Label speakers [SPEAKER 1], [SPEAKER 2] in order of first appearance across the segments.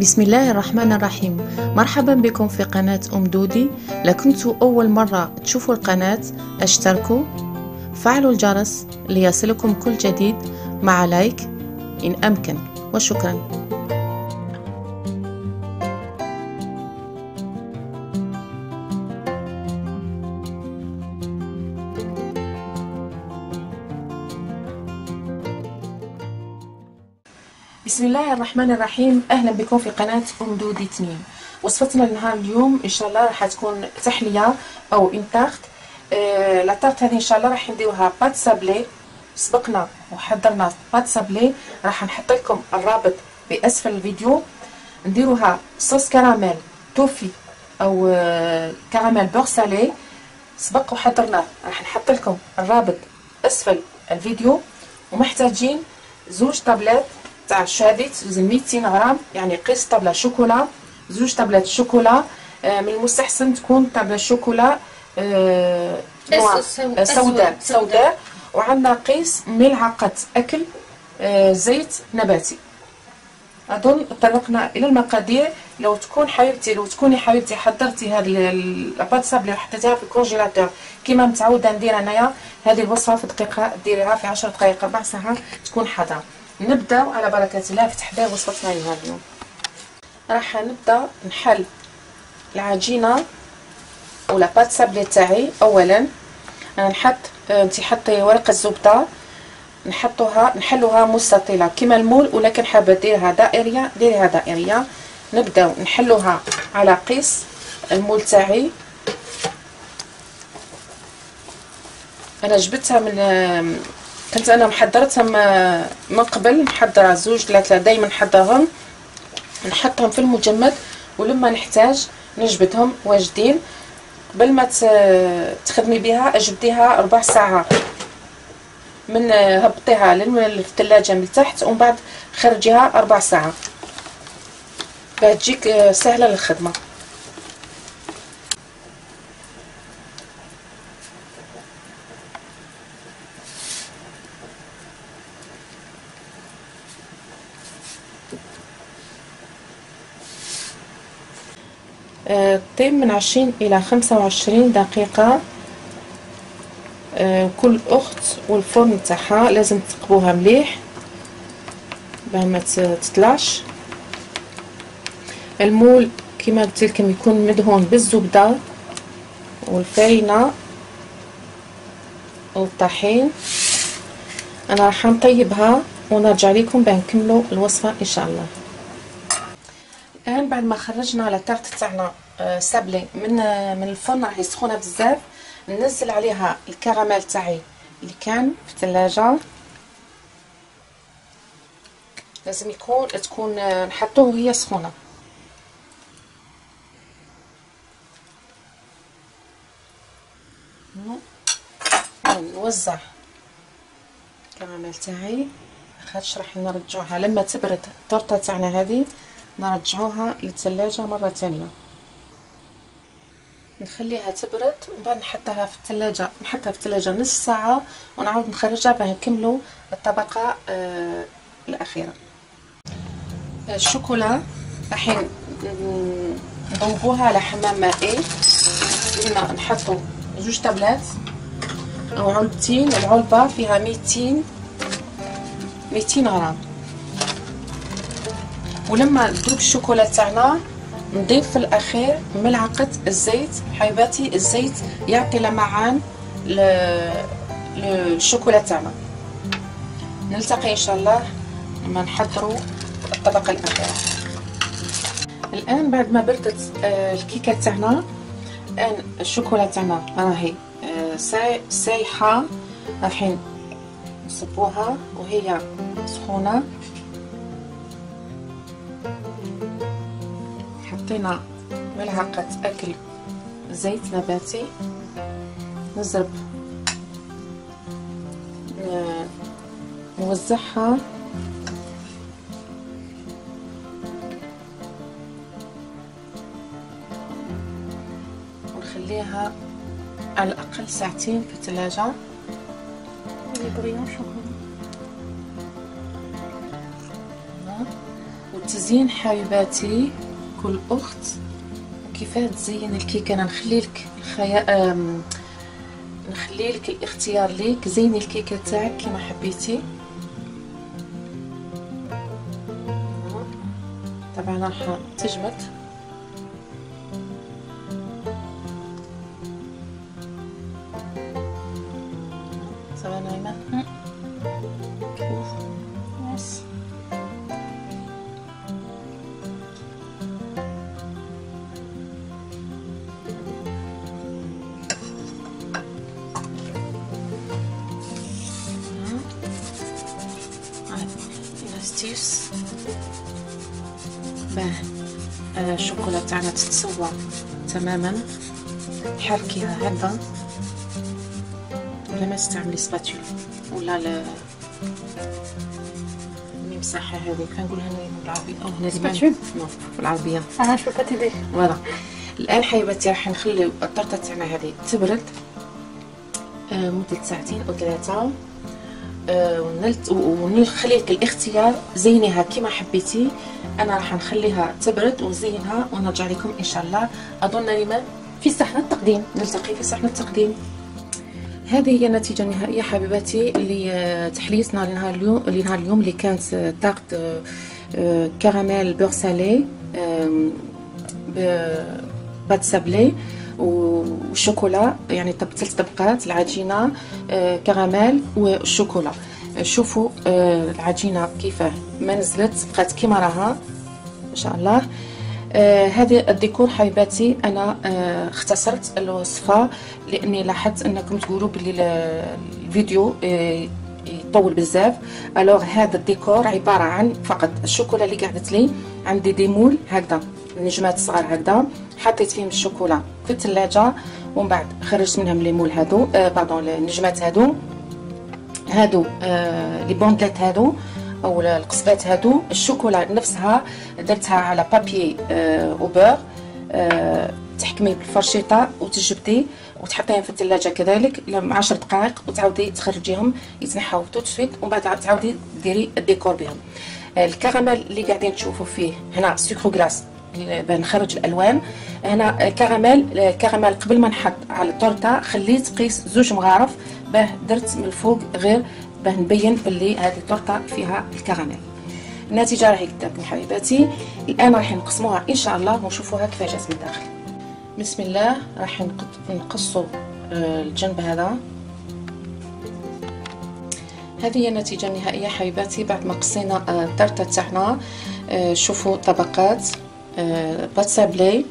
[SPEAKER 1] بسم الله الرحمن الرحيم مرحبا بكم في قناة أم دودي لكنتوا أول مرة تشوفوا القناة اشتركوا فعلوا الجرس ليصلكم كل جديد مع لايك إن أمكن وشكرا الله الرحمن الرحيم. أهلا بكم في قناة ام دودي تميم وصفتنا لنهار اليوم إن شاء الله راح تكون تحلية أو une tarte آه la tarte هذه إن شاء الله راح نديوها pâte sablée سبقنا وحضرنا pâte sablée راح نحط لكم الرابط بأسفل الفيديو. نديروها صوص كراميل توفي أو آه caramel beurre salé سبق وحضرناه راح نحط لكم الرابط أسفل الفيديو. ومحتاجين زوج طابلات تاع الشهاديت زوز 200 غرام يعني قيس طابله شوكولا زوج طابلات شوكولا آه، من المستحسن تكون طابله شوكولا آه، سوداء. سوداء وعندنا قيس ملعقة أكل آه، زيت نباتي. أظن طرقنا إلى المقادير. لو تكون حبيبتي لو تكوني حبيبتي حضرتي هاد ال pâte sablée اللي حطيتيها في ال congélateur. كيما متعودة ندير أنايا. هذه الوصفة في دقيقه ديريها في 10 دقائق ربع ساعه تكون حاضرة. نبداو على بركة الله في تحضير وصفتنا لهذا اليوم. راح نبدأ نحل العجينة ولا بات سابلي تاعي. اولا نحط انت حطي ورقه الزبدة نحطوها نحلوها مستطيلة كما المول ولكن حابة ديرها دائرية ديريها دائرية. نبداو نحلوها على قيس المول تاعي. أنا جبتها من كنت أنا محضرتهم من قبل محضرة زوج ثلاثة دائما نحضرهم. نحطهم في المجمد ولما نحتاج نجبدهم واجدين. قبل ما تخدمي بها أجبديها ربع ساعه من هبطيها للثلاجة من تحت ومن بعد خرجيها أربع ساعات. باه تجيك سهلة للخدمة. طيب من عشرين إلى خمسة وعشرين دقيقة. آه، كل أخت والفرن تاعها لازم تقبوها مليح باه ما تطلعش المول كما قلت لكم يكون مدهون بالزبدة والفرينه والطحين. أنا راح نطيبها ونرجع لكم باه نكملوا الوصفة إن شاء الله. الآن بعد ما خرجنا على تارت تاعنا آه، سابلي من آه، من الفرن راهي سخونه بزاف. ننزل عليها الكراميل تاعي اللي كان في الثلاجة. لازم يكون تكون آه، نحطوه وهي سخونه نوزع الكراميل تاعي. خاطش راح نرجعوها لما تبرد التورتة تاعنا هذه نرجعوها للثلاجة مرة ثانية نخليها تبرد ومن بعد نحطها في الثلاجة نحطها في الثلاجة نص ساعة ونعاود نخرجها باه نكملوا الطبقة آه الأخيرة. الشوكولا الحين نذوبوها على حمام مائي. قلنا نحطوا جوج طابلات أو علبتين العلبة فيها ميتين ميتين غرام. ولما نضرب الشوكولا تاعنا نضيف في الأخير ملعقة الزيت. حبيباتي الزيت يعطي لمعان للشوكولا تاعنا. نلتقي إن شاء الله لما نحضروا الطبقه الاخيره الآن بعد ما بردت آه، الكيكة تاعنا الآن الشوكولا تاعنا راهي آه، سايحة. الحين نصبوها وهي سخونة. حطينا ملعقة أكل زيت نباتي. نزرب. نوزعها. ونخليها على الأقل ساعتين في الثلاجة التزيين حبيباتي كل أخت كيفاه تزين الكيكه أنا نخلي لك الخيا نخلي لك الاختيار ليك. زيني الكيكه تاعك كما حبيتي. طبعا راح تجمد ستيس باه الشوكولا تاعنا تتسوى تماما. حركيها هكذا. ولا ما تستعملي spatule ولا ل المساحه هذه؟ كيف نقولها هنا بالعربية. أو هنا
[SPEAKER 2] spatule
[SPEAKER 1] non بالعربية.
[SPEAKER 2] آه شو كتبي
[SPEAKER 1] voilà. الآن حبيباتي راح نخليو الطرطة تاعنا هذه تبرد آه مدة ساعتين أو ثلاثة. ونخلي لك الاختيار زينيها كما حبيتي. أنا راح نخليها تبرد ونزينها ونرجع لكم إن شاء الله. أظن لمن
[SPEAKER 2] في صحن التقديم
[SPEAKER 1] نلتقي في صحن التقديم. هذه هي النتيجة النهائية حبيباتي لتحليتنا لنهار اليوم لنهار اليوم اللي كانت تارت كراميل بور سالي بات سابلي والشوكولا يعني ثلاث طبقات العجينة آه، كراميل والشوكولا. شوفوا آه، العجينة كيف ما نزلت بقات كيما راها ما شاء الله. آه هذه الديكور حبيباتي أنا آه اختصرت الوصفة لأني لاحظت أنكم تقولوا بلي الفيديو آه يطول بزاف. alors هذا الديكور عبارة عن فقط الشوكولا اللي قعدت لي عندي des moules هكذا. نجمات صغار هكذا. حطيت فيهم الشوكولا في الثلاجه ومن بعد خرجت منهم les moules هادو آه pardon النجمات هادو. هادو آه les bandelettes هادو أو القصبات هادو. الشوكولا نفسها درتها على papier آه beurre آه تحكمي بالفرشيطة وتجبدي وتحطيهم في الثلاجه كذلك ل 10 دقائق وتعاودي تخرجيهم يتنحاو tout de suite ومن بعد تعاودي ديري الديكور بهم. الكراميل اللي قاعدين تشوفوا فيه هنا سكر glace بنخرج الألوان. هنا كراميل الكراميل قبل ما نحط على التورتة خليت قيس زوج مغارف باه درت من الفوق غير باه نبين باللي هذه التورتة فيها الكراميل. النتيجة راهي قدامكم حبيباتي. الآن راح نقسموها إن شاء الله ونشوفوها كيف جات من الداخل. بسم الله. راح نقصوا الجنب هذا. هذه هي النتيجة النهائية حبيباتي. بعد ما قصينا التورتة تاعنا شوفوا طبقات. pâte sablée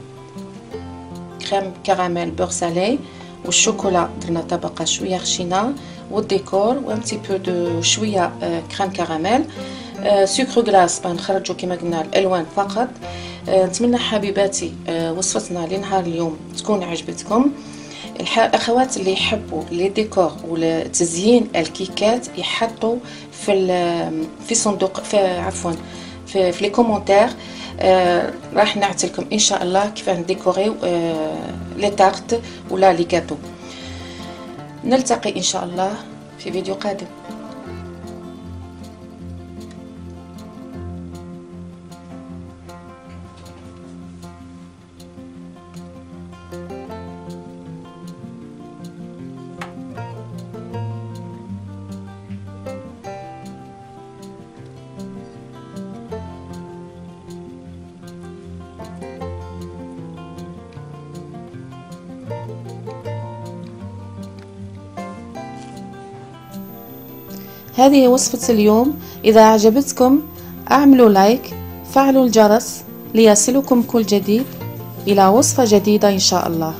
[SPEAKER 1] crème caramel beurre salé والشوكولا درنا طبقه شوية خشينه والديكور و un petit peu de شوية crème caramel سكر glace نخرجوا كما قلنا الألوان فقط. نتمنى حبيباتي وصفتنا لنهار اليوم تكون عجبتكم. الأخوات اللي يحبوا les décors ولا تزيين الكيكات يحطوا في في صندوق في عفوا في, في les commentaires. آه راح نعطيكم إن شاء الله كيف نديكوريو آه les tartes ولا les gâteaux نلتقي إن شاء الله في فيديو قادم. هذه وصفة اليوم. إذا عجبتكم أعملوا لايك فعلوا الجرس ليصلكم كل جديد. إلى وصفة جديدة إن شاء الله.